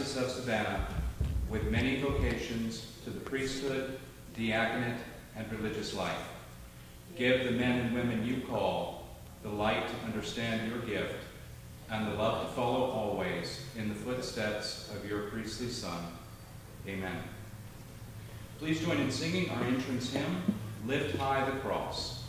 Diocese of Savannah with many vocations to the priesthood, diaconate, and religious life. Give the men and women you call the light to understand your gift and the love to follow always in the footsteps of your priestly Son. Amen. Please join in singing our entrance hymn, Lift High the Cross.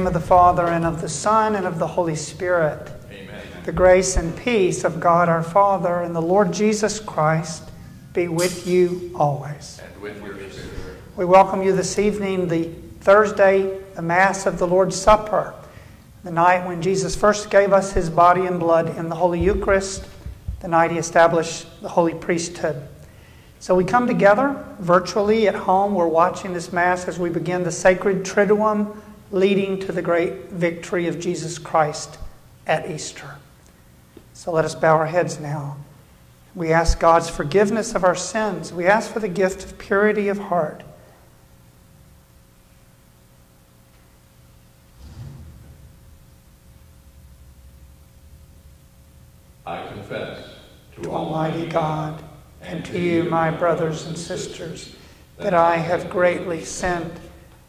Name of the Father, and of the Son, and of the Holy Spirit. Amen. The grace and peace of God our Father and the Lord Jesus Christ be with you always. And with your spirit. We welcome you this evening, the Thursday, the Mass of the Lord's Supper, the night when Jesus first gave us his body and blood in the Holy Eucharist, the night he established the holy priesthood. So we come together virtually at home. We're watching this Mass as we begin the sacred Triduum leading to the great victory of Jesus Christ at Easter. So let us bow our heads now. We ask God's forgiveness of our sins. We ask for the gift of purity of heart. I confess To Almighty God and to you, my brothers and sisters, that I have greatly sinned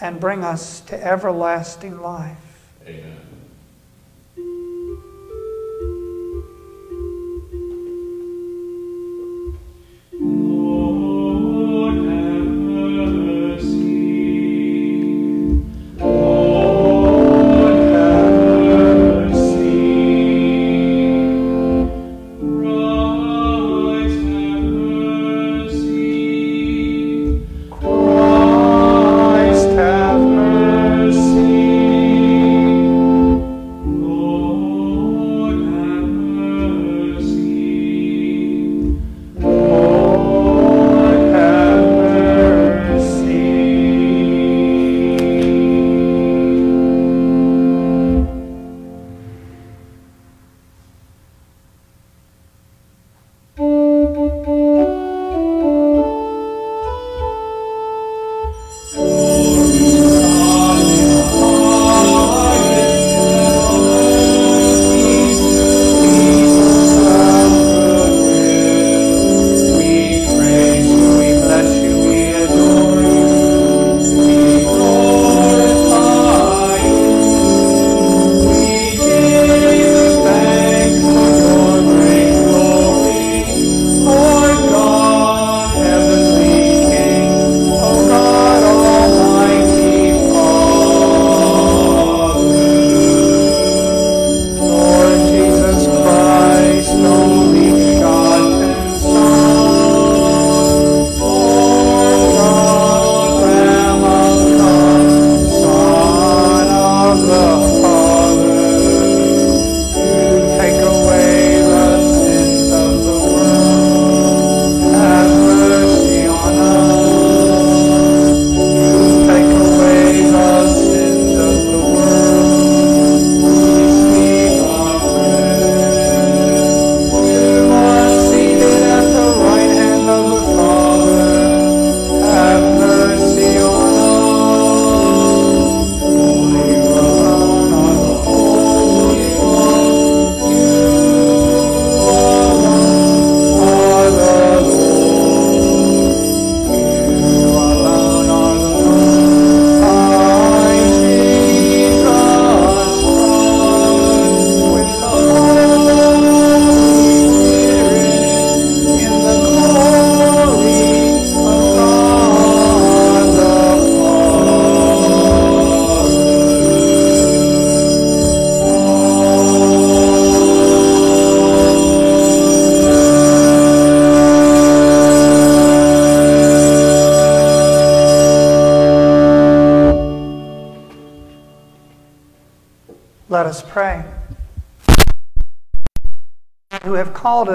and bring us to everlasting life. Amen.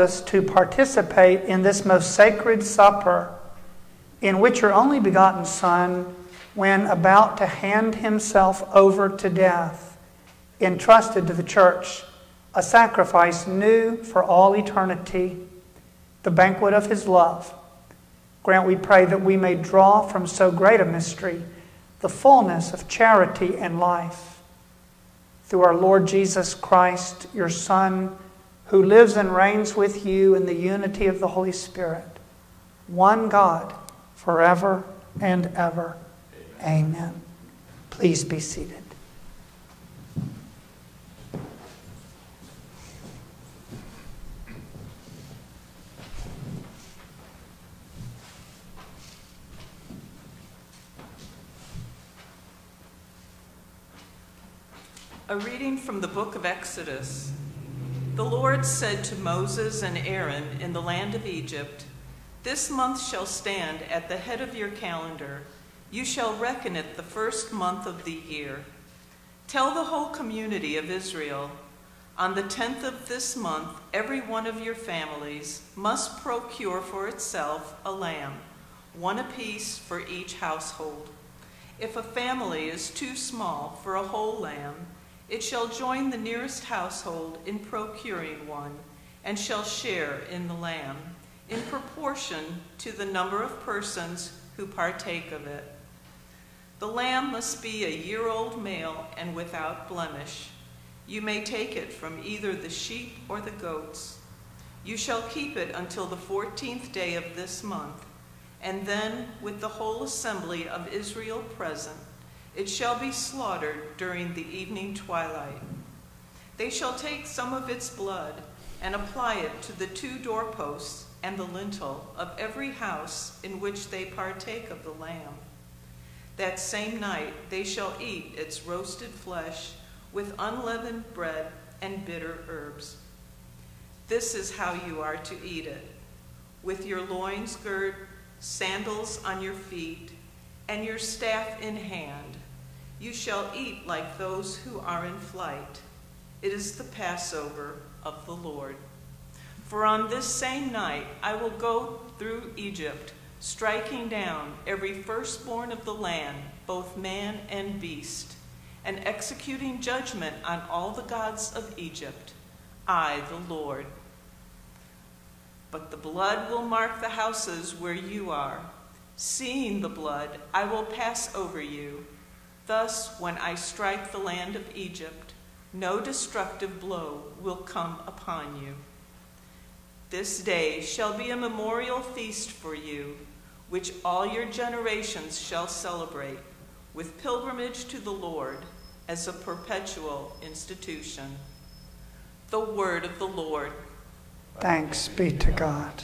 Us to participate in this most sacred supper, in which your only begotten Son, when about to hand himself over to death, entrusted to the church a sacrifice new for all eternity, the banquet of his love. Grant, we pray, that we may draw from so great a mystery the fullness of charity and life. Through our Lord Jesus Christ, your Son, who lives and reigns with you in the unity of the Holy Spirit, one God, forever and ever. Amen. Please be seated. A reading from the book of Exodus. The Lord said to Moses and Aaron in the land of Egypt, This month shall stand at the head of your calendar. You shall reckon it the first month of the year. Tell the whole community of Israel, on the tenth of this month, every one of your families must procure for itself a lamb, one apiece for each household. If a family is too small for a whole lamb, it shall join the nearest household in procuring one, and shall share in the lamb, in proportion to the number of persons who partake of it. The lamb must be a year old male and without blemish. You may take it from either the sheep or the goats. You shall keep it until the fourteenth day of this month, and then, with the whole assembly of Israel present, it shall be slaughtered during the evening twilight. They shall take some of its blood and apply it to the two doorposts and the lintel of every house in which they partake of the lamb. That same night they shall eat its roasted flesh with unleavened bread and bitter herbs. This is how you are to eat it with your loins girt, sandals on your feet, and your staff in hand you shall eat like those who are in flight. It is the Passover of the Lord. For on this same night I will go through Egypt, striking down every firstborn of the land, both man and beast, and executing judgment on all the gods of Egypt. I, the Lord. But the blood will mark the houses where you are. Seeing the blood, I will pass over you Thus, when I strike the land of Egypt, no destructive blow will come upon you. This day shall be a memorial feast for you, which all your generations shall celebrate, with pilgrimage to the Lord as a perpetual institution. The word of the Lord. Thanks be to God.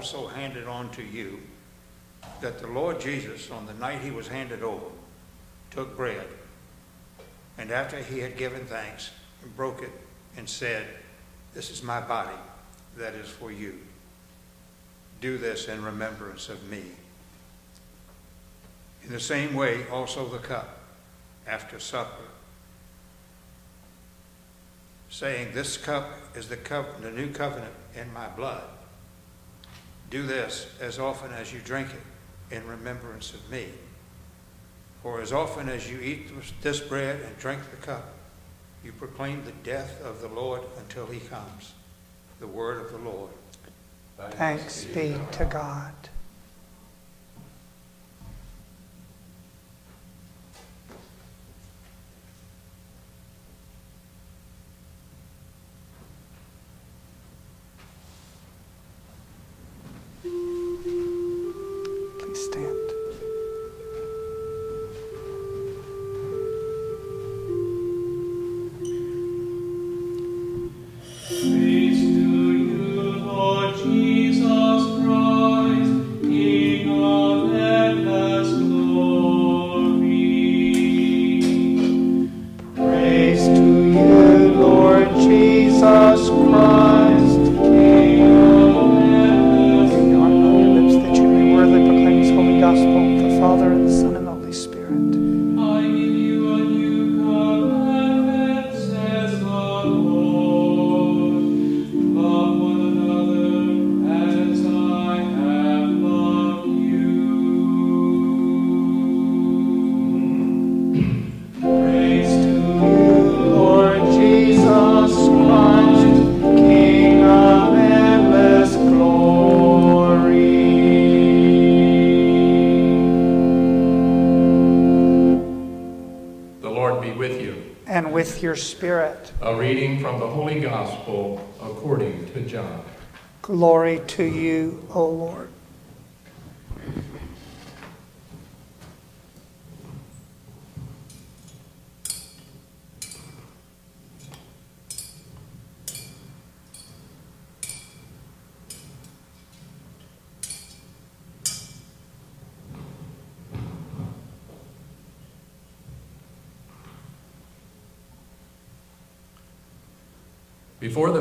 Also handed on to you, that the Lord Jesus, on the night he was handed over, took bread, and after he had given thanks, broke it and said, This is my body that is for you. Do this in remembrance of me. In the same way, also the cup after supper, saying, This cup is the, cup, the new covenant in my blood. Do this as often as you drink it in remembrance of me. For as often as you eat this bread and drink the cup, you proclaim the death of the Lord until he comes. The word of the Lord. Thanks be to God.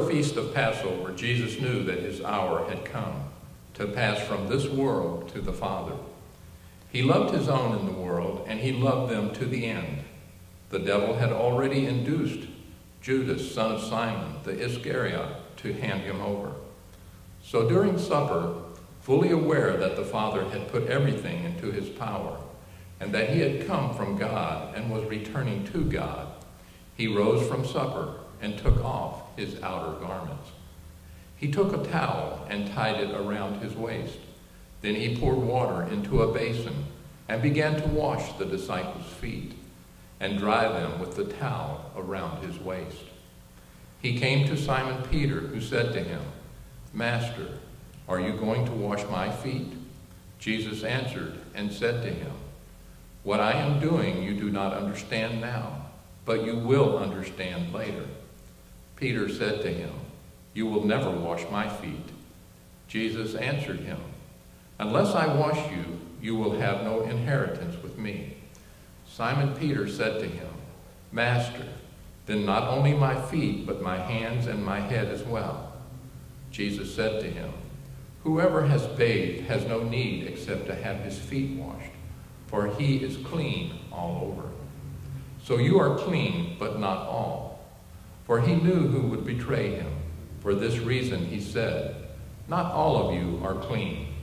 Feast of Passover, Jesus knew that his hour had come to pass from this world to the Father. He loved his own in the world, and he loved them to the end. The devil had already induced Judas, son of Simon, the Iscariot, to hand him over. So during supper, fully aware that the Father had put everything into his power, and that he had come from God and was returning to God, he rose from supper and took off his outer garments. He took a towel and tied it around his waist. Then he poured water into a basin and began to wash the disciples' feet and dry them with the towel around his waist. He came to Simon Peter, who said to him, Master, are you going to wash my feet? Jesus answered and said to him, What I am doing you do not understand now, but you will understand later. Peter said to him, You will never wash my feet. Jesus answered him, Unless I wash you, you will have no inheritance with me. Simon Peter said to him, Master, then not only my feet, but my hands and my head as well. Jesus said to him, Whoever has bathed has no need except to have his feet washed, for he is clean all over. So you are clean, but not all. For he knew who would betray him. For this reason he said, Not all of you are clean.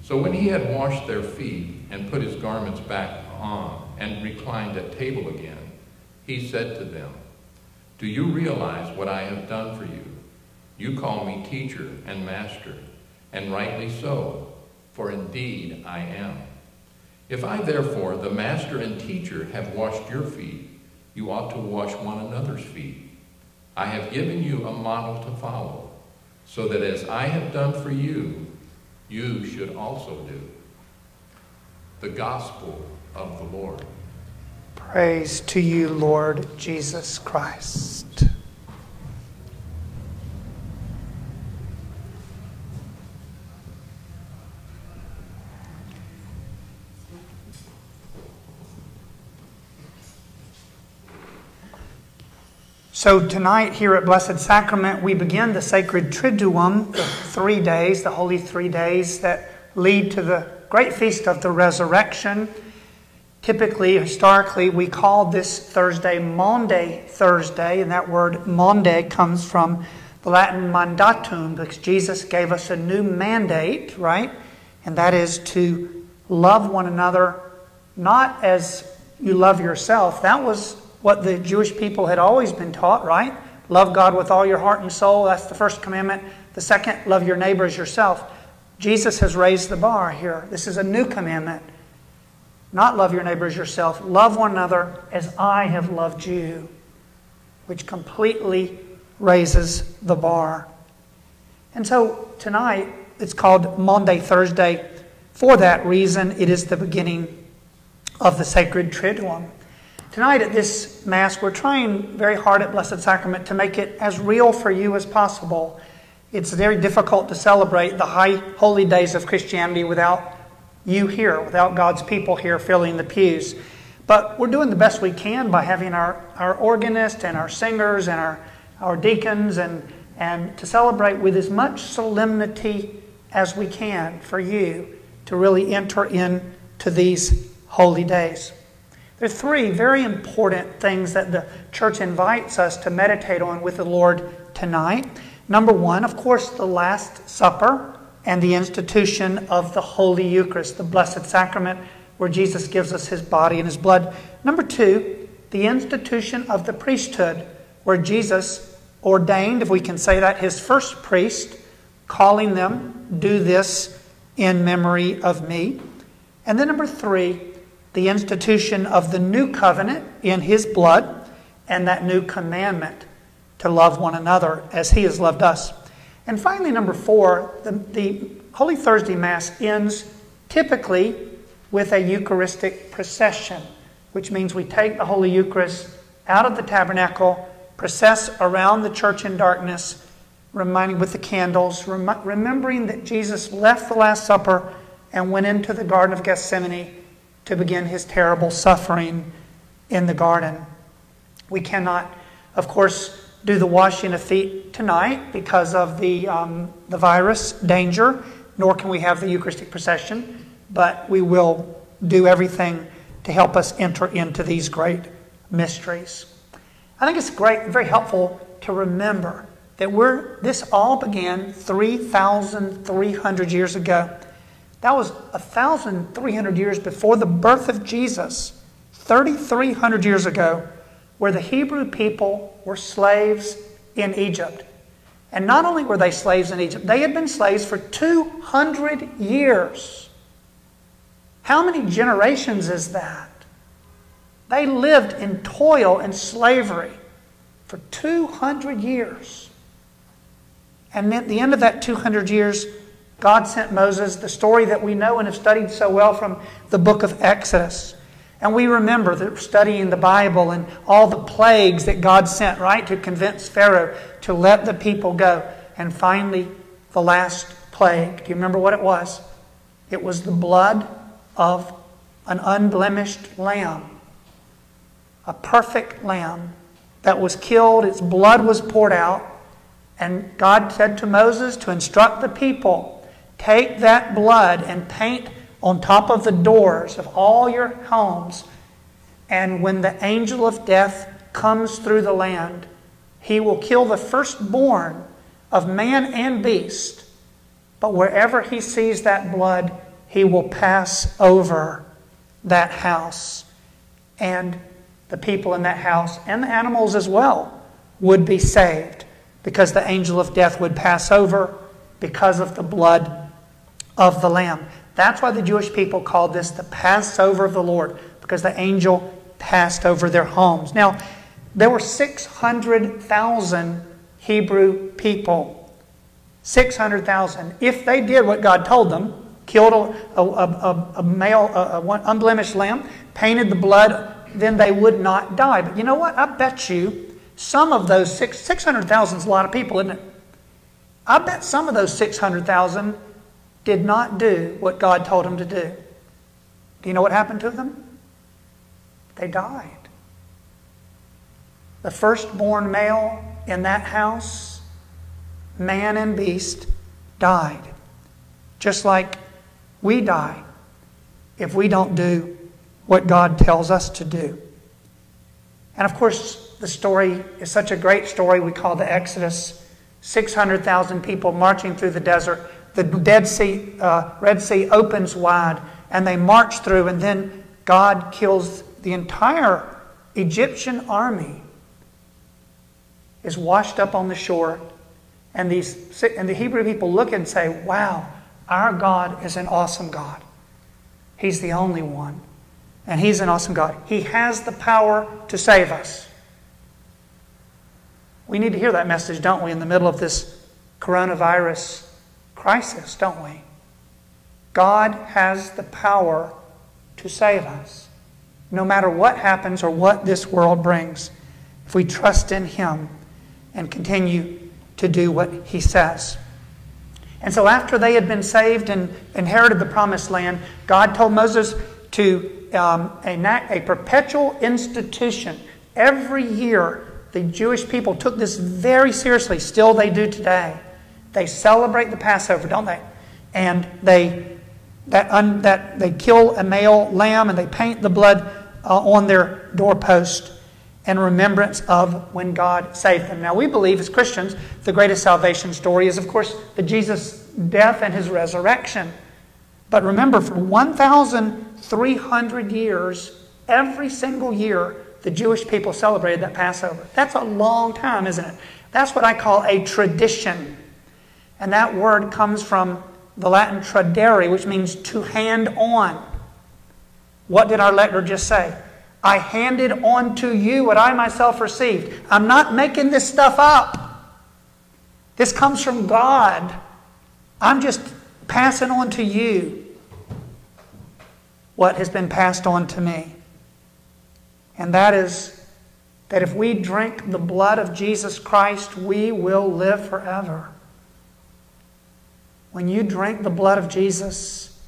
So when he had washed their feet and put his garments back on and reclined at table again, he said to them, Do you realize what I have done for you? You call me teacher and master, and rightly so, for indeed I am. If I therefore, the master and teacher, have washed your feet, you ought to wash one another's feet. I have given you a model to follow, so that as I have done for you, you should also do. The Gospel of the Lord. Praise to you, Lord Jesus Christ. So, tonight here at Blessed Sacrament, we begin the sacred Triduum, the three days, the holy three days that lead to the great feast of the resurrection. Typically, historically, we call this Thursday Maundy Thursday, and that word Maundy comes from the Latin mandatum, because Jesus gave us a new mandate, right? And that is to love one another not as you love yourself. That was what the Jewish people had always been taught, right? Love God with all your heart and soul. That's the first commandment. The second, love your neighbor as yourself. Jesus has raised the bar here. This is a new commandment. Not love your neighbor as yourself. Love one another as I have loved you, which completely raises the bar. And so tonight, it's called Maundy, Thursday. For that reason, it is the beginning of the sacred Triduum. Tonight at this Mass, we're trying very hard at Blessed Sacrament to make it as real for you as possible. It's very difficult to celebrate the high holy days of Christianity without you here, without God's people here filling the pews. But we're doing the best we can by having our, our organist and our singers and our, our deacons and, and to celebrate with as much solemnity as we can for you to really enter into these holy days. There are three very important things that the church invites us to meditate on with the Lord tonight. Number one, of course, the Last Supper and the institution of the Holy Eucharist, the Blessed Sacrament, where Jesus gives us his body and his blood. Number two, the institution of the priesthood, where Jesus ordained, if we can say that, his first priest, calling them, Do this in memory of me. And then number three, the institution of the new covenant in his blood and that new commandment to love one another as he has loved us. And finally, number four, the, the Holy Thursday Mass ends typically with a Eucharistic procession, which means we take the Holy Eucharist out of the tabernacle, process around the church in darkness, reminding with the candles, rem- remembering that Jesus left the Last Supper and went into the Garden of Gethsemane to begin his terrible suffering in the garden. We cannot, of course, do the washing of feet tonight because of the, um, the virus danger, nor can we have the Eucharistic procession, but we will do everything to help us enter into these great mysteries. I think it's great, very helpful to remember that we're, this all began 3,300 years ago. That was 1,300 years before the birth of Jesus, 3,300 years ago, where the Hebrew people were slaves in Egypt. And not only were they slaves in Egypt, they had been slaves for 200 years. How many generations is that? They lived in toil and slavery for 200 years. And at the end of that 200 years, God sent Moses the story that we know and have studied so well from the book of Exodus. And we remember that studying the Bible and all the plagues that God sent, right, to convince Pharaoh to let the people go. And finally, the last plague. Do you remember what it was? It was the blood of an unblemished lamb, a perfect lamb that was killed, its blood was poured out. And God said to Moses to instruct the people Take that blood and paint on top of the doors of all your homes. And when the angel of death comes through the land, he will kill the firstborn of man and beast. But wherever he sees that blood, he will pass over that house. And the people in that house and the animals as well would be saved because the angel of death would pass over because of the blood of the Lamb. That's why the Jewish people called this the Passover of the Lord, because the angel passed over their homes. Now, there were 600,000 Hebrew people. 600,000. If they did what God told them, killed a, a, a, a male, unblemished lamb, painted the blood then they would not die. But you know what? I bet you some of those six, 600,000 is a lot of people, isn't it? I bet some of those 600,000 did not do what God told them to do. Do you know what happened to them? They died. The firstborn male in that house, man and beast, died. Just like we die if we don't do what God tells us to do. And of course, the story is such a great story we call the Exodus 600,000 people marching through the desert. The Dead Sea, uh, Red Sea opens wide, and they march through, and then God kills the entire Egyptian army is washed up on the shore, and these and the Hebrew people look and say, "Wow, our God is an awesome God. He's the only one, and He's an awesome God. He has the power to save us." We need to hear that message, don't we, in the middle of this coronavirus crisis, don't we? God has the power to save us, no matter what happens or what this world brings, if we trust in Him and continue to do what He says. And so, after they had been saved and inherited the promised land, God told Moses to um, enact a perpetual institution every year the Jewish people took this very seriously. Still, they do today. They celebrate the Passover, don't they? And they that un, that they kill a male lamb and they paint the blood uh, on their doorpost in remembrance of when God saved them. Now, we believe as Christians the greatest salvation story is, of course, the Jesus death and his resurrection. But remember, for 1,300 years, every single year, the Jewish people celebrated that Passover. That's a long time, isn't it? That's what I call a tradition. And that word comes from the Latin tradere, which means to hand on. What did our lector just say? I handed on to you what I myself received. I'm not making this stuff up. This comes from God. I'm just passing on to you what has been passed on to me. And that is that if we drink the blood of Jesus Christ, we will live forever. When you drink the blood of Jesus,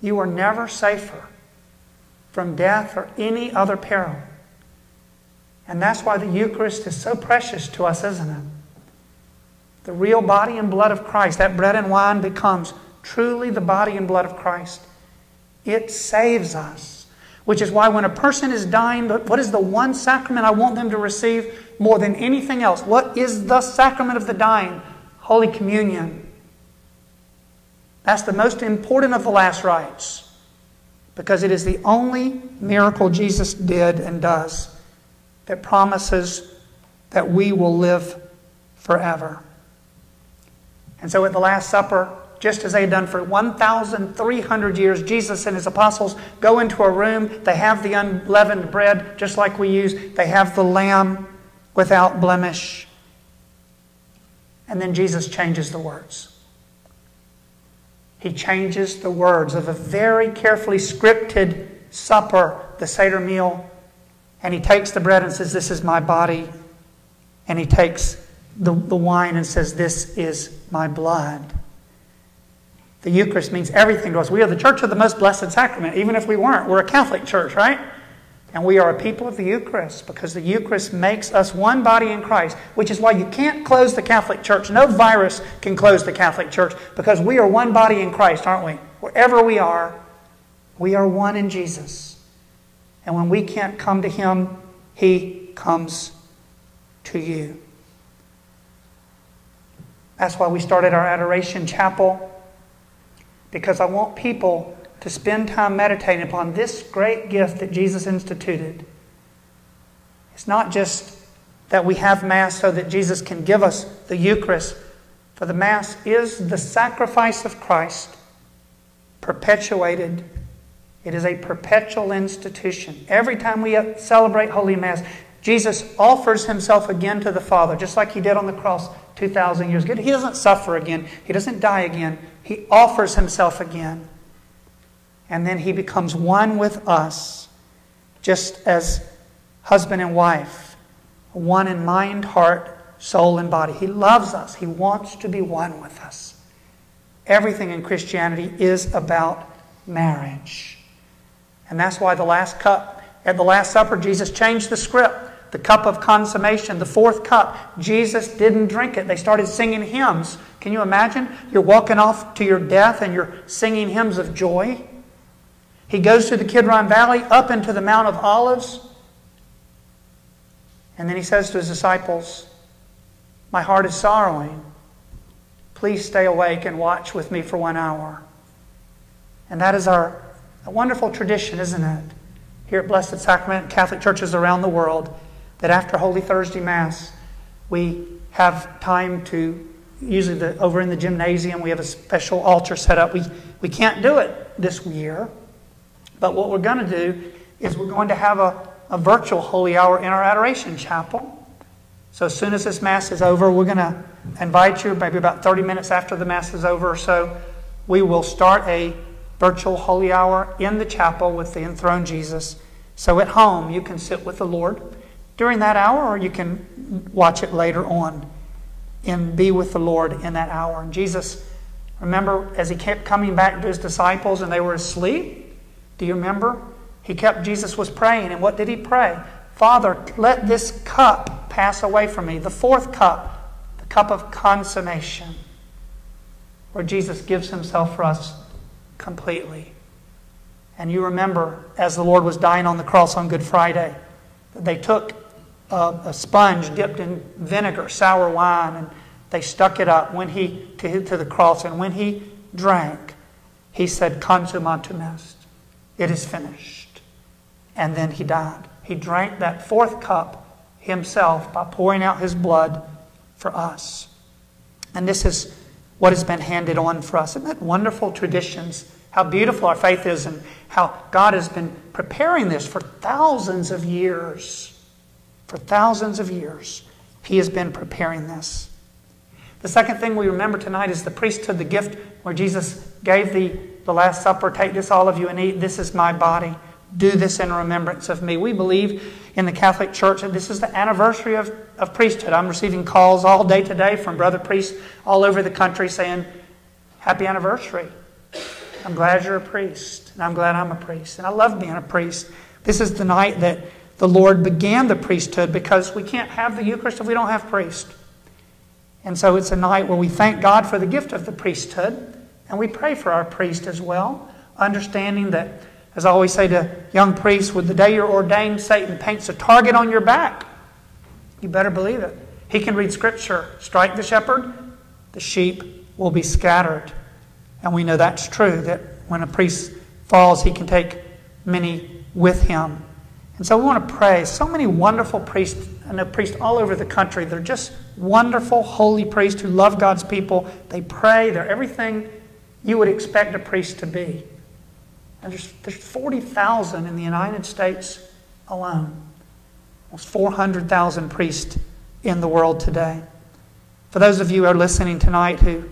you are never safer from death or any other peril. And that's why the Eucharist is so precious to us, isn't it? The real body and blood of Christ, that bread and wine becomes truly the body and blood of Christ. It saves us. Which is why when a person is dying, what is the one sacrament I want them to receive more than anything else? What is the sacrament of the dying? Holy Communion. That's the most important of the last rites because it is the only miracle Jesus did and does that promises that we will live forever. And so at the Last Supper, just as they had done for 1,300 years. Jesus and his apostles go into a room. They have the unleavened bread, just like we use. They have the lamb without blemish. And then Jesus changes the words. He changes the words of a very carefully scripted supper, the Seder meal. And he takes the bread and says, This is my body. And he takes the, the wine and says, This is my blood. The Eucharist means everything to us. We are the church of the most blessed sacrament, even if we weren't. We're a Catholic church, right? And we are a people of the Eucharist because the Eucharist makes us one body in Christ, which is why you can't close the Catholic Church. No virus can close the Catholic Church because we are one body in Christ, aren't we? Wherever we are, we are one in Jesus. And when we can't come to Him, He comes to you. That's why we started our Adoration Chapel because I want people to spend time meditating upon this great gift that Jesus instituted. It's not just that we have Mass so that Jesus can give us the Eucharist, for the Mass is the sacrifice of Christ perpetuated. It is a perpetual institution. Every time we celebrate Holy Mass, Jesus offers himself again to the Father, just like he did on the cross 2,000 years ago. He doesn't suffer again, he doesn't die again. He offers himself again. And then he becomes one with us just as husband and wife, one in mind, heart, soul, and body. He loves us, He wants to be one with us. Everything in Christianity is about marriage. And that's why the last cup, at the Last Supper, Jesus changed the script. The cup of consummation, the fourth cup, Jesus didn't drink it. They started singing hymns. Can you imagine? You're walking off to your death and you're singing hymns of joy. He goes through the Kidron Valley, up into the Mount of Olives, and then he says to his disciples, My heart is sorrowing. Please stay awake and watch with me for one hour. And that is our wonderful tradition, isn't it? Here at Blessed Sacrament, Catholic churches around the world, that after Holy Thursday Mass, we have time to, usually the, over in the gymnasium, we have a special altar set up. We, we can't do it this year, but what we're going to do is we're going to have a, a virtual holy hour in our adoration chapel. So as soon as this Mass is over, we're going to invite you, maybe about 30 minutes after the Mass is over or so, we will start a virtual holy hour in the chapel with the enthroned Jesus. So at home, you can sit with the Lord during that hour, or you can watch it later on and be with the Lord in that hour. And Jesus, remember, as he kept coming back to his disciples and they were asleep, do you remember? He kept, Jesus was praying, and what did he pray? Father, let this cup pass away from me. The fourth cup, the cup of consummation, where Jesus gives himself for us completely. And you remember, as the Lord was dying on the cross on Good Friday, they took a, a sponge dipped in vinegar, sour wine, and they stuck it up when he to, to the cross. And when he drank, he said, "Consummatum est." It is finished. And then he died. He drank that fourth cup himself by pouring out his blood for us. And this is what has been handed on for us. Isn't that wonderful traditions? How beautiful our faith is, and how God has been preparing this for thousands of years. For thousands of years, He has been preparing this. The second thing we remember tonight is the priesthood, the gift where Jesus gave the, the Last Supper. Take this, all of you, and eat. This is my body. Do this in remembrance of me. We believe in the Catholic Church that this is the anniversary of, of priesthood. I'm receiving calls all day today from brother priests all over the country saying, Happy anniversary. I'm glad you're a priest, and I'm glad I'm a priest. And I love being a priest. This is the night that the Lord began the priesthood because we can't have the Eucharist if we don't have priest. And so it's a night where we thank God for the gift of the priesthood, and we pray for our priest as well, understanding that as I always say to young priests, with the day you're ordained, Satan paints a target on your back. You better believe it. He can read Scripture. Strike the shepherd, the sheep will be scattered. And we know that's true, that when a priest falls, he can take many with him. And so we want to pray. So many wonderful priests, I know priests all over the country. They're just wonderful, holy priests who love God's people. They pray. They're everything you would expect a priest to be. And there's, there's 40,000 in the United States alone. Almost 400,000 priests in the world today. For those of you who are listening tonight who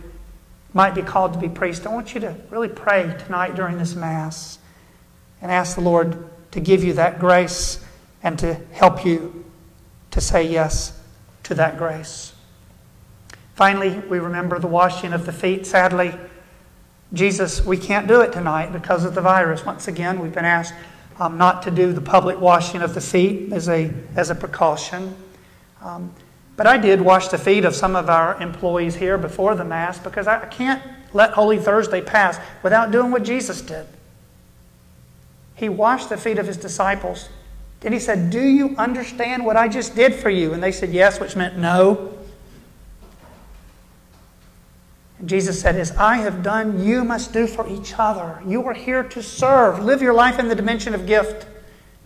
might be called to be priests, I want you to really pray tonight during this Mass and ask the Lord to give you that grace and to help you to say yes to that grace. Finally, we remember the washing of the feet. Sadly, Jesus, we can't do it tonight because of the virus. Once again, we've been asked um, not to do the public washing of the feet as a, as a precaution. Um, but I did wash the feet of some of our employees here before the Mass because I can't let Holy Thursday pass without doing what Jesus did. He washed the feet of his disciples. And he said, Do you understand what I just did for you? And they said, Yes, which meant no. And Jesus said, As I have done, you must do for each other. You are here to serve. Live your life in the dimension of gift.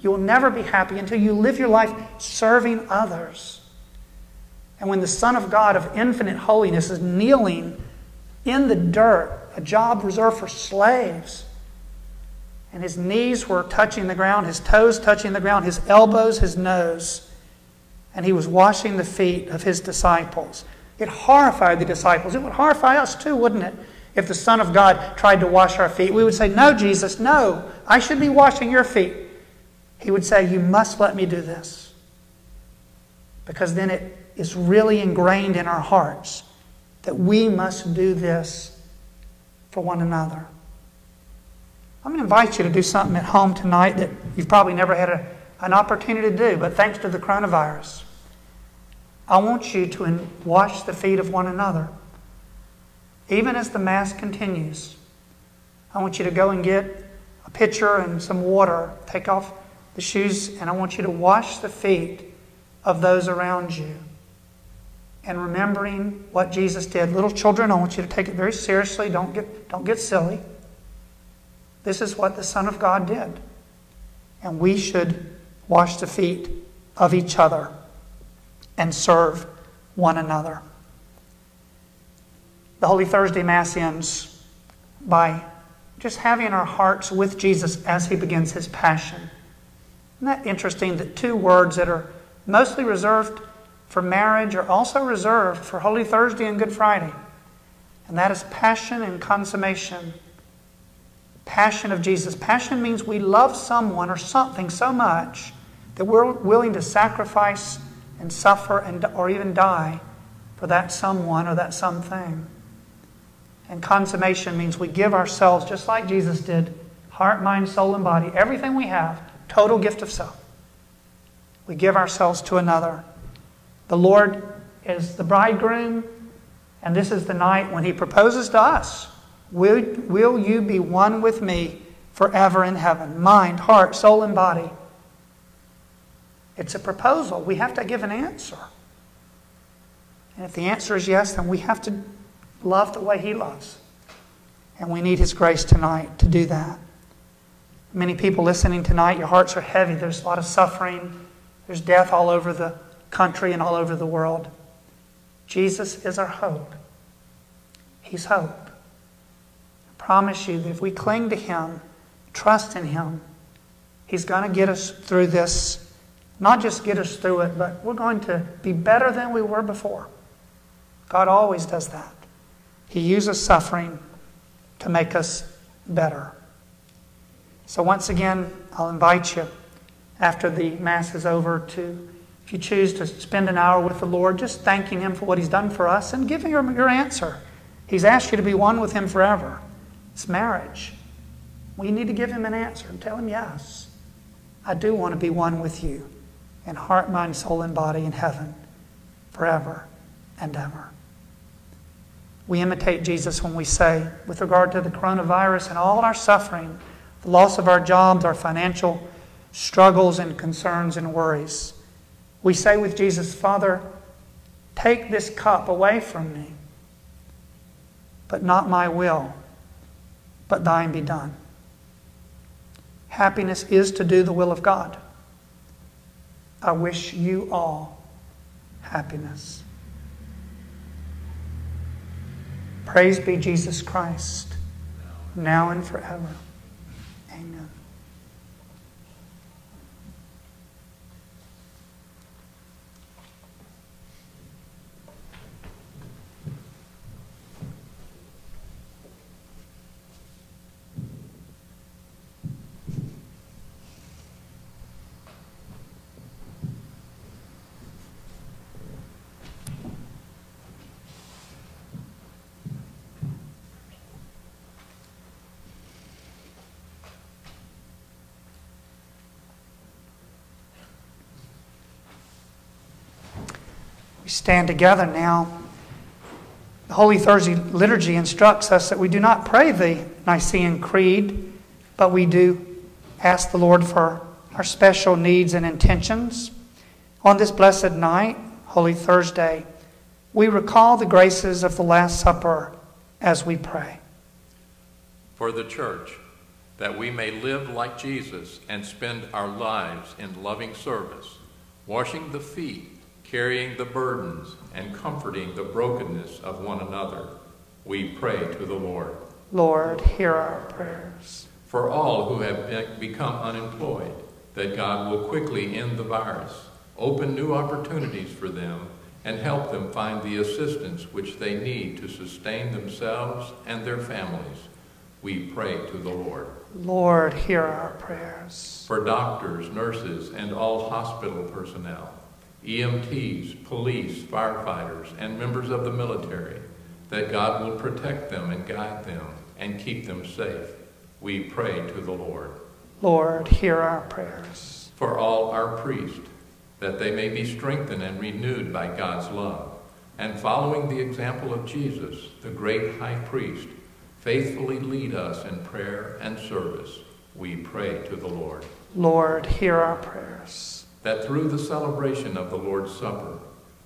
You will never be happy until you live your life serving others. And when the Son of God of infinite holiness is kneeling in the dirt, a job reserved for slaves, and his knees were touching the ground, his toes touching the ground, his elbows, his nose, and he was washing the feet of his disciples. It horrified the disciples. It would horrify us too, wouldn't it? If the Son of God tried to wash our feet, we would say, No, Jesus, no, I should be washing your feet. He would say, You must let me do this. Because then it is really ingrained in our hearts that we must do this for one another. I'm going to invite you to do something at home tonight that you've probably never had a, an opportunity to do, but thanks to the coronavirus, I want you to wash the feet of one another. Even as the Mass continues, I want you to go and get a pitcher and some water, take off the shoes, and I want you to wash the feet of those around you. And remembering what Jesus did. Little children, I want you to take it very seriously. Don't get, don't get silly. This is what the Son of God did. And we should wash the feet of each other and serve one another. The Holy Thursday Mass ends by just having our hearts with Jesus as he begins his passion. Isn't that interesting that two words that are mostly reserved for marriage are also reserved for Holy Thursday and Good Friday? And that is passion and consummation. Passion of Jesus. Passion means we love someone or something so much that we're willing to sacrifice and suffer and, or even die for that someone or that something. And consummation means we give ourselves, just like Jesus did, heart, mind, soul, and body, everything we have, total gift of self. We give ourselves to another. The Lord is the bridegroom, and this is the night when He proposes to us Will, will you be one with me forever in heaven? Mind, heart, soul, and body. It's a proposal. We have to give an answer. And if the answer is yes, then we have to love the way He loves. And we need His grace tonight to do that. Many people listening tonight, your hearts are heavy. There's a lot of suffering. There's death all over the country and all over the world. Jesus is our hope. He's hope. I promise you that if we cling to Him, trust in Him, He's going to get us through this. Not just get us through it, but we're going to be better than we were before. God always does that. He uses suffering to make us better. So, once again, I'll invite you after the Mass is over to, if you choose to spend an hour with the Lord, just thanking Him for what He's done for us and giving Him your answer. He's asked you to be one with Him forever. It's marriage. We need to give Him an answer and tell Him, yes, I do want to be one with you in heart, mind, soul, and body in heaven forever and ever. We imitate Jesus when we say, with regard to the coronavirus and all our suffering, the loss of our jobs, our financial struggles and concerns and worries, we say with Jesus, Father, take this cup away from me, but not my will, but thine be done. Happiness is to do the will of God. I wish you all happiness. Praise be Jesus Christ, now and forever. Amen. Stand together now. The Holy Thursday liturgy instructs us that we do not pray the Nicene Creed, but we do ask the Lord for our special needs and intentions. On this blessed night, Holy Thursday, we recall the graces of the Last Supper as we pray. For the church, that we may live like Jesus and spend our lives in loving service, washing the feet carrying the burdens and comforting the brokenness of one another, we pray to the Lord. Lord, hear our prayers. For all who have become unemployed, that God will quickly end the virus, open new opportunities for them, and help them find the assistance which they need to sustain themselves and their families. We pray to the Lord. Lord, hear our prayers. For doctors, nurses, and all hospital personnel, EMTs, police, firefighters, and members of the military, that God will protect them and guide them and keep them safe. We pray to the Lord. Lord, hear our prayers. For all our priests, that they may be strengthened and renewed by God's love, and following the example of Jesus, the great high priest, faithfully lead us in prayer and service. We pray to the Lord. Lord, hear our prayers. That through the celebration of the Lord's Supper,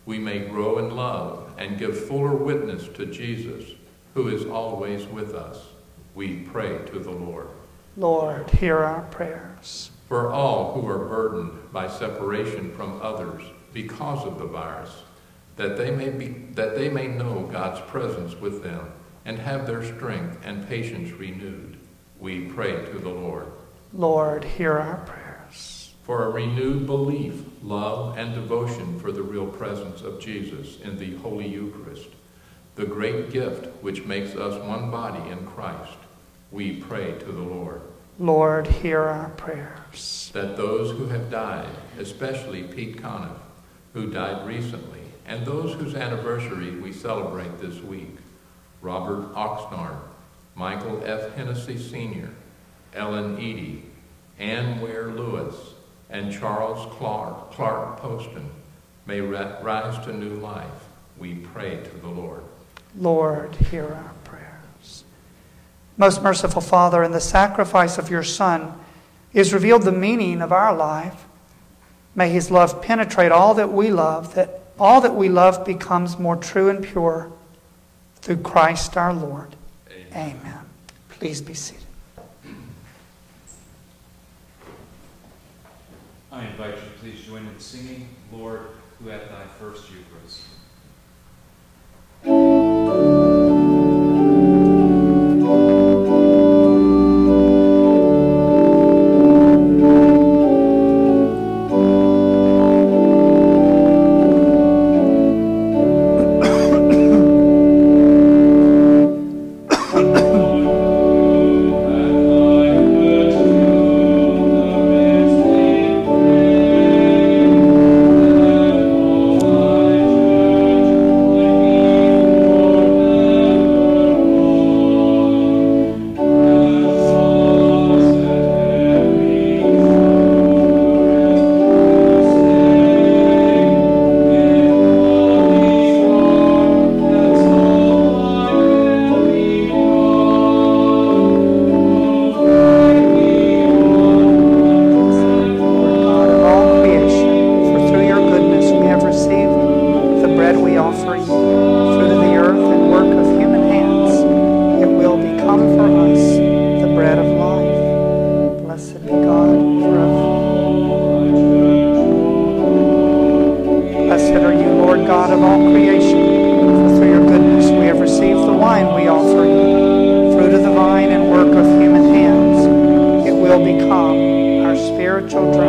we may grow in love and give fuller witness to Jesus, who is always with us. We pray to the Lord. Lord, hear our prayers. For all who are burdened by separation from others because of the virus, that they may be that they may know God's presence with them and have their strength and patience renewed. We pray to the Lord. Lord, hear our prayers. For a renewed belief, love, and devotion for the real presence of Jesus in the Holy Eucharist, the great gift which makes us one body in Christ, we pray to the Lord. Lord, hear our prayers. That those who have died, especially Pete Conniff, who died recently, and those whose anniversary we celebrate this week, Robert Oxnard, Michael F. Hennessy Sr., Ellen Eady, Ann Ware Lewis, and Charles Clark, Clark Poston, may ri- rise to new life. We pray to the Lord. Lord, hear our prayers. Most merciful Father, in the sacrifice of your Son is revealed the meaning of our life. May his love penetrate all that we love, that all that we love becomes more true and pure through Christ our Lord. Amen. Please be seated. I invite you to please join in singing, Lord, who at thy first Eucharist. Our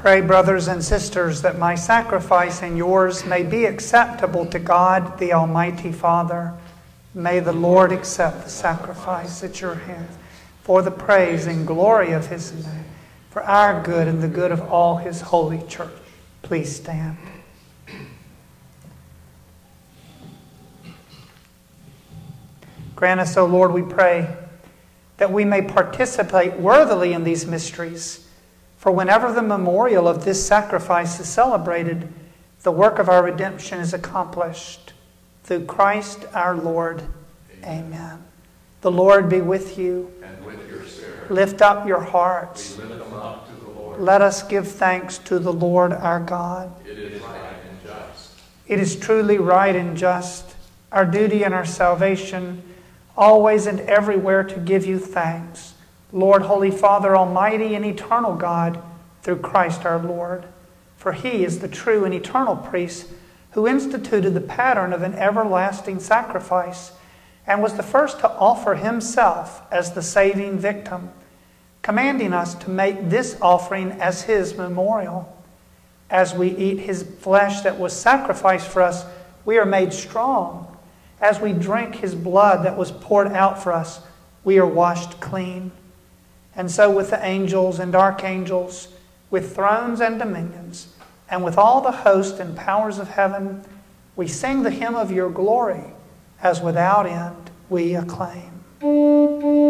Pray, brothers and sisters, that my sacrifice and yours may be acceptable to God, the Almighty Father. May the Lord accept the sacrifice at your hands for the praise and glory of his name, for our good and the good of all his holy church. Please stand. Grant us, O Lord, we pray, that we may participate worthily in these mysteries. For whenever the memorial of this sacrifice is celebrated, the work of our redemption is accomplished. Through Christ our Lord. Amen. The Lord be with you. And with your spirit, Lift up your hearts. we lift them up to the Lord. Let us give thanks to the Lord our God. It is right and just. It is truly right and just, our duty and our salvation, always and everywhere to give you thanks. Lord, Holy Father, Almighty and eternal God, through Christ our Lord. For he is the true and eternal priest who instituted the pattern of an everlasting sacrifice and was the first to offer himself as the saving victim, commanding us to make this offering as his memorial. As we eat his flesh that was sacrificed for us, we are made strong. As we drink his blood that was poured out for us, we are washed clean. And so, with the angels and archangels, with thrones and dominions, and with all the host and powers of heaven, we sing the hymn of your glory, as without end we acclaim.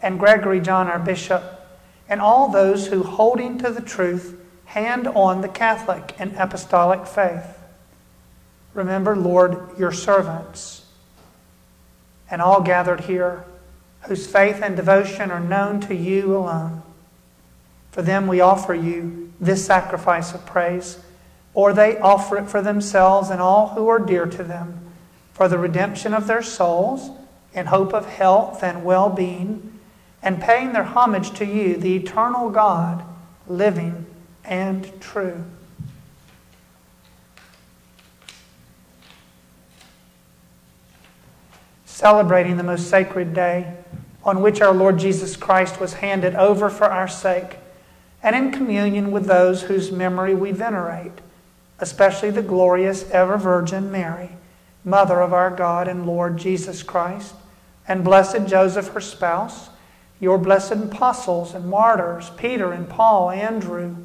and Gregory John, our Bishop, and all those who, holding to the truth, hand on the Catholic and Apostolic faith. Remember, Lord, your servants, and all gathered here, whose faith and devotion are known to you alone. For them we offer you this sacrifice of praise, or they offer it for themselves and all who are dear to them, for the redemption of their souls, in hope of health and well being and paying their homage to you, the eternal God, living and true. Celebrating the most sacred day on which our Lord Jesus Christ was handed over for our sake, and in communion with those whose memory we venerate, especially the glorious ever Virgin Mary, Mother of our God and Lord Jesus Christ, and blessed Joseph, her spouse your blessed apostles and martyrs, Peter and Paul, Andrew,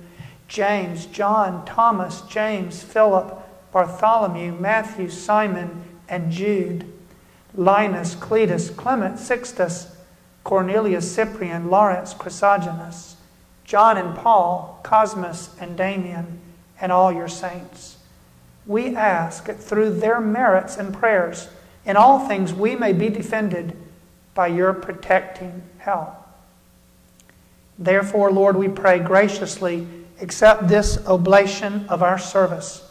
James, John, Thomas, James, Philip, Bartholomew, Matthew, Simon, and Jude, Linus, Cletus, Clement, Sixtus, Cornelius, Cyprian, Lawrence, Chrysogonus, John and Paul, Cosmas and Damian, and all your saints. We ask that through their merits and prayers, in all things we may be defended by your protecting help. Therefore, Lord, we pray graciously accept this oblation of our service,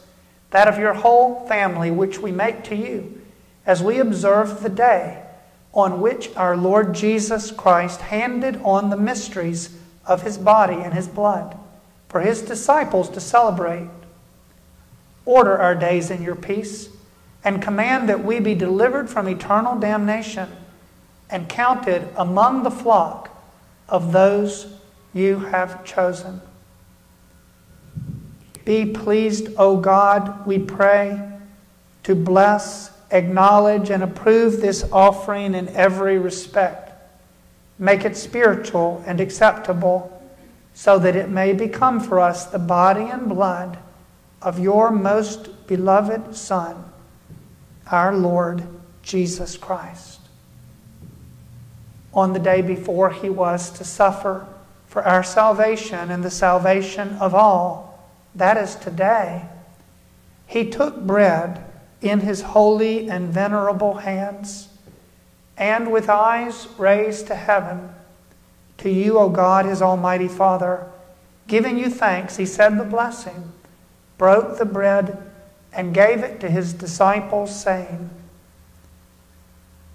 that of your whole family, which we make to you, as we observe the day on which our Lord Jesus Christ handed on the mysteries of his body and his blood for his disciples to celebrate. Order our days in your peace and command that we be delivered from eternal damnation and counted among the flock of those you have chosen. Be pleased, O God, we pray, to bless, acknowledge, and approve this offering in every respect. Make it spiritual and acceptable, so that it may become for us the body and blood of your most beloved Son, our Lord Jesus Christ. On the day before he was to suffer for our salvation and the salvation of all, that is today, he took bread in his holy and venerable hands, and with eyes raised to heaven, to you, O God, his almighty Father, giving you thanks, he said the blessing, broke the bread, and gave it to his disciples, saying,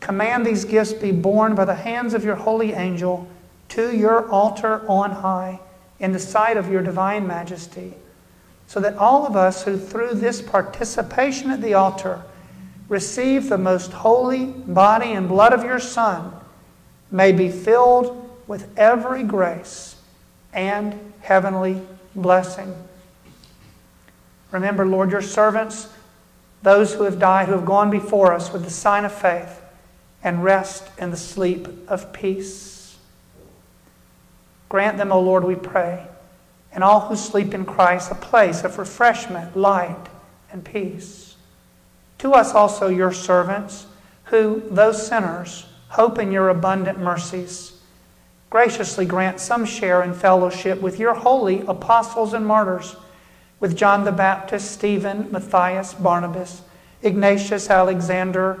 command these gifts be borne by the hands of your holy angel to your altar on high in the sight of your divine majesty, so that all of us who through this participation at the altar receive the most holy body and blood of your Son may be filled with every grace and heavenly blessing. Remember, Lord, your servants, those who have died, who have gone before us with the sign of faith, and rest in the sleep of peace. Grant them, O Lord, we pray, and all who sleep in Christ a place of refreshment, light, and peace. To us also, your servants, who, though sinners, hope in your abundant mercies, graciously grant some share in fellowship with your holy apostles and martyrs, with John the Baptist, Stephen, Matthias, Barnabas, Ignatius, Alexander,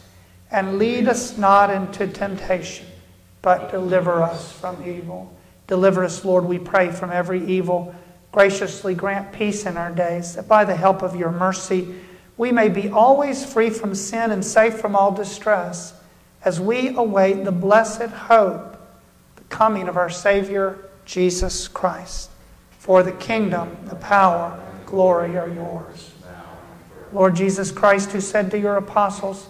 And lead us not into temptation, but deliver us from evil. Deliver us, Lord, we pray, from every evil. Graciously grant peace in our days, that by the help of your mercy, we may be always free from sin and safe from all distress as we await the blessed hope, the coming of our Savior, Jesus Christ. For the kingdom, the power, glory are yours. Lord Jesus Christ, who said to your apostles,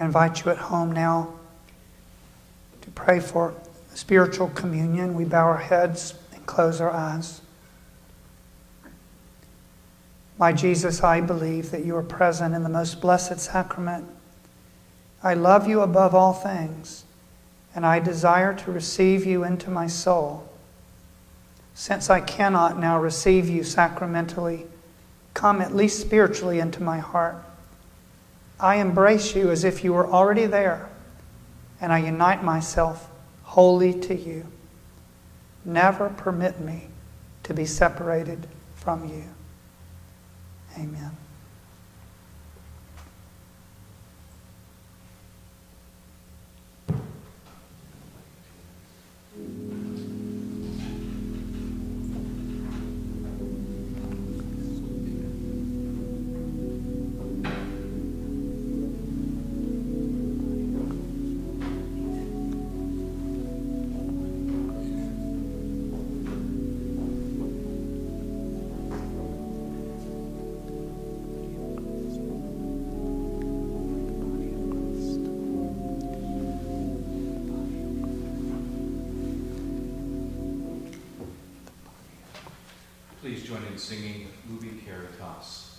I invite you at home now to pray for spiritual communion. We bow our heads and close our eyes. My Jesus, I believe that you are present in the most blessed sacrament. I love you above all things, and I desire to receive you into my soul. Since I cannot now receive you sacramentally, come at least spiritually into my heart. I embrace you as if you were already there, and I unite myself wholly to you. Never permit me to be separated from you. Amen. Join in singing Ubi Caritas.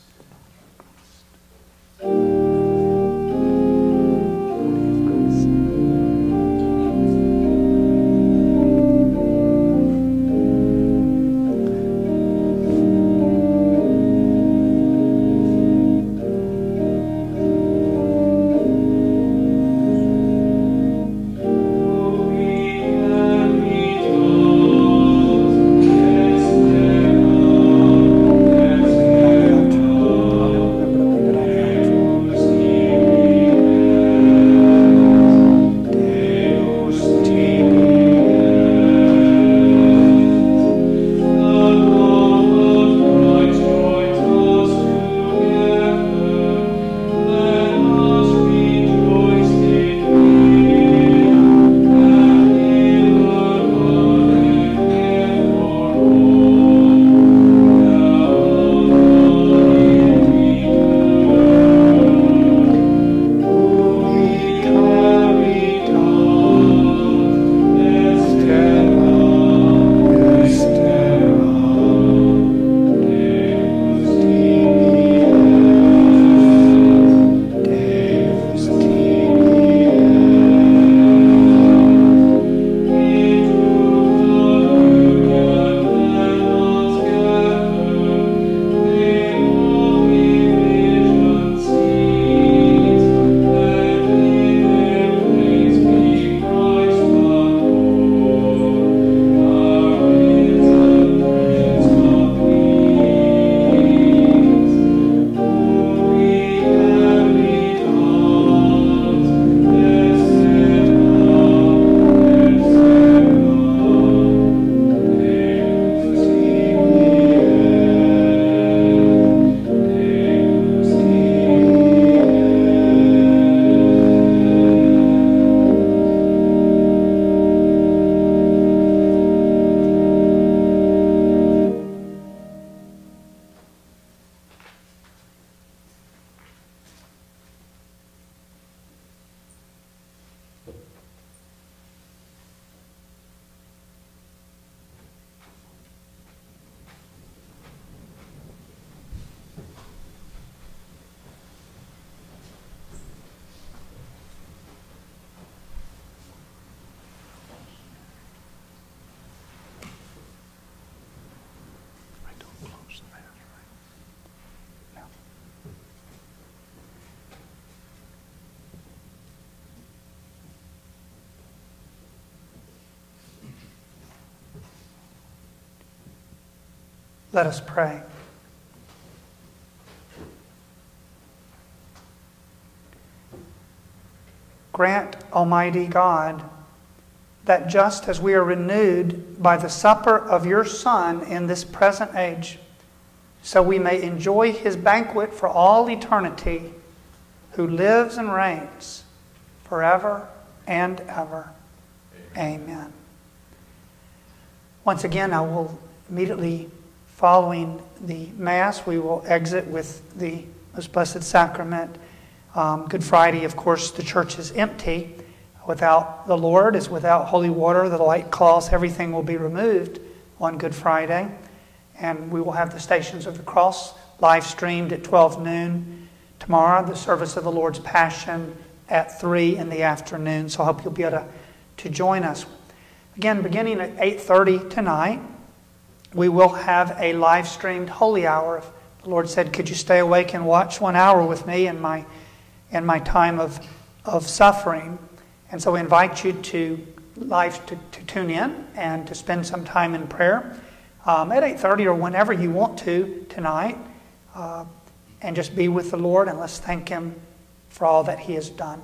Let us pray. Grant, Almighty God, that just as we are renewed by the supper of your Son in this present age, so we may enjoy his banquet for all eternity, who lives and reigns forever and ever. Amen. Once again, I will immediately following the Mass, we will exit with the Most Blessed Sacrament. Um, Good Friday, of course, the church is empty. Without the Lord, is without holy water, the light cloths, everything will be removed on Good Friday. And we will have the Stations of the Cross live streamed at 12 noon tomorrow, the service of the Lord's Passion at 3 in the afternoon. So I hope you'll be able to, to join us. Again, beginning at 8.30 tonight, we will have a live streamed holy hour. The Lord said, Could you stay awake and watch one hour with me in my, in my time of, of suffering? And so we invite you to live to, to tune in and to spend some time in prayer um, at 8.30 or whenever you want to tonight uh, and just be with the Lord and let's thank him for all that he has done.